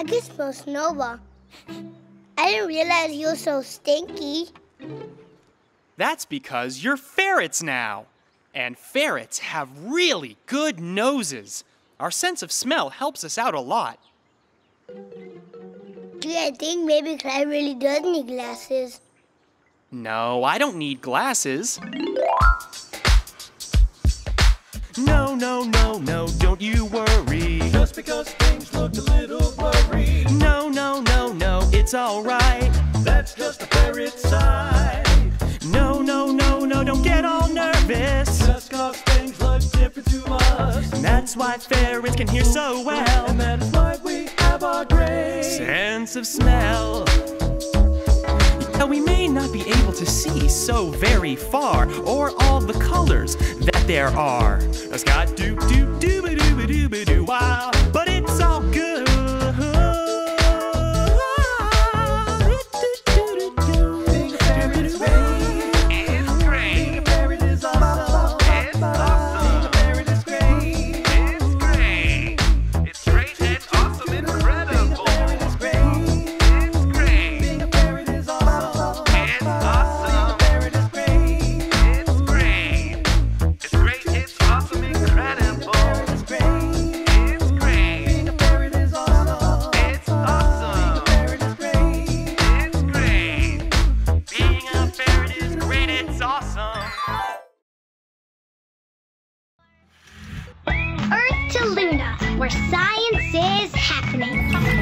I can smell Snowball. I didn't realize he was so stinky. That's because you're ferrets now. And ferrets have really good noses. Our sense of smell helps us out a lot. Gee, I think maybe Clyde really does need glasses. No, I don't need glasses. No, no, no, no, don't you worry. Just because things look a little it's alright. that's just a ferret side. No, no, no, no, don't get all nervous. Just cause things look different to us, And that's why ferrets can hear so well. and that is why we have our great Sense of smell. Now we may not be able to see so very far, or all the colors that there are. Scott doo doo doo ba where science is happening.